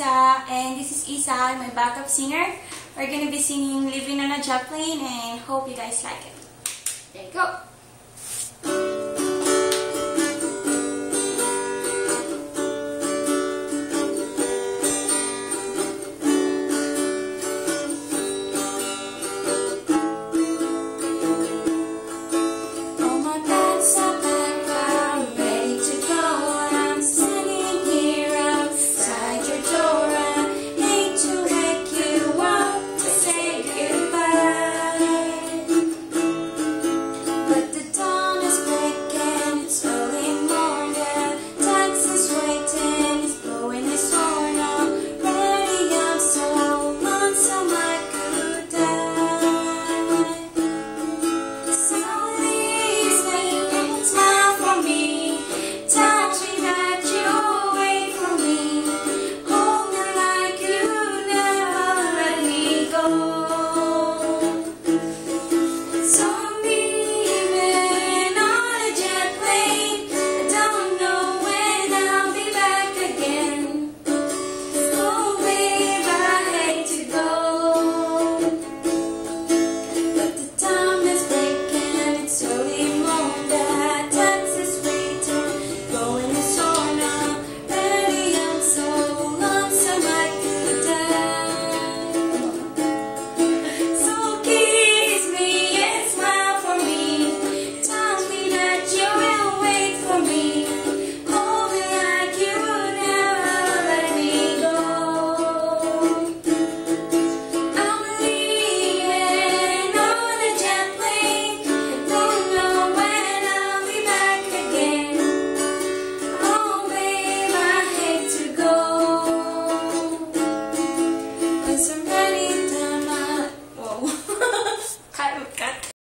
Isa, and this is Isa, my backup singer. We're gonna be singing Living on a Jet Plane," and hope you guys like it. There you go.